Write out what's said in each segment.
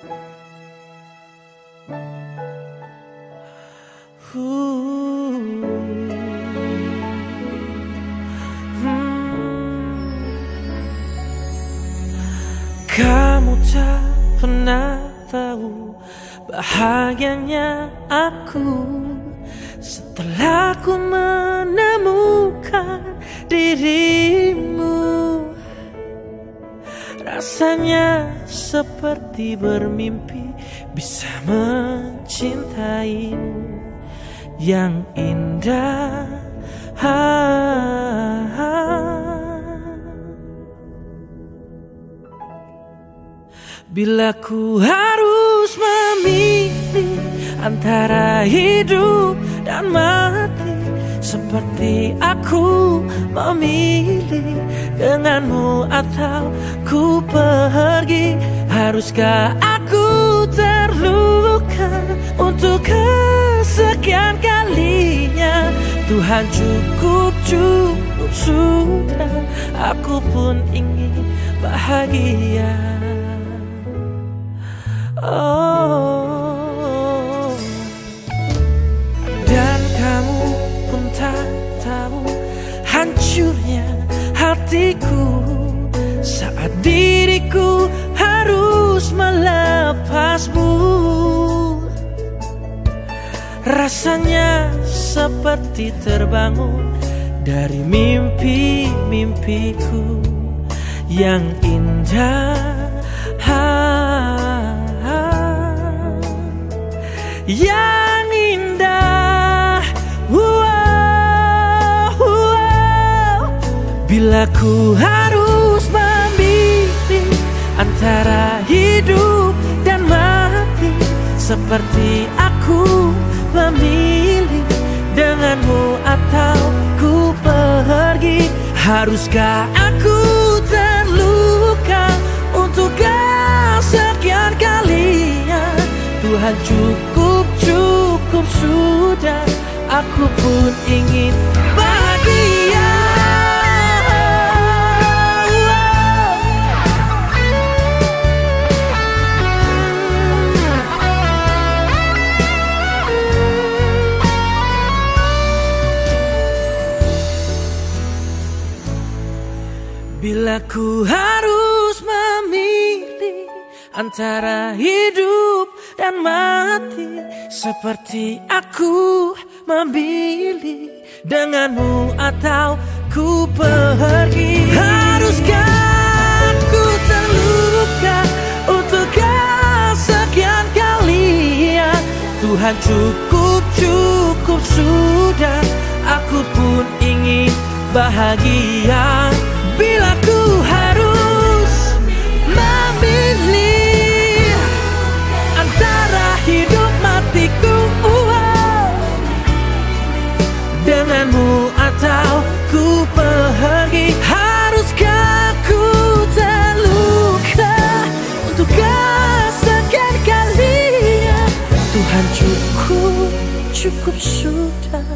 Kamu tak pernah tahu bahagianya aku. Setelah ku menemukan dirimu Rasanya seperti bermimpi bisa mencintaimu. Yang indah Bila ku harus memilih antara hidup dan mati Seperti aku memilih denganmu atau ku pergi? Haruskah aku terluka untuk kesekian kalinya? Tuhan cukup cukup sudah Aku pun ingin bahagia. Oh Rasanya seperti terbangun dari mimpi-mimpiku yang indah Yang indah wow, wow. Bila ku harus memilih antara hidup dan mati Seperti aku memilih denganmu atau ku pergi? Haruskah aku terluka untuk kesekian kalinya? Tuhan cukup cukup sudah. Aku pun ingin Bila ku harus memilih antara hidup dan mati Seperti aku memilih denganmu atau ku pergi. Haruskah ku terluka untuk kesekian kalinya Tuhan cukup cukup sudah. Aku pun ingin bahagia Bila ku harus memilih Antara hidup matiku wow. Denganmu atau ku pergi Haruskah ku terluka Untuk kesekian kalinya Tuhan cukup, cukup sudah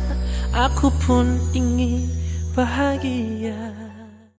Aku pun ingin bahagia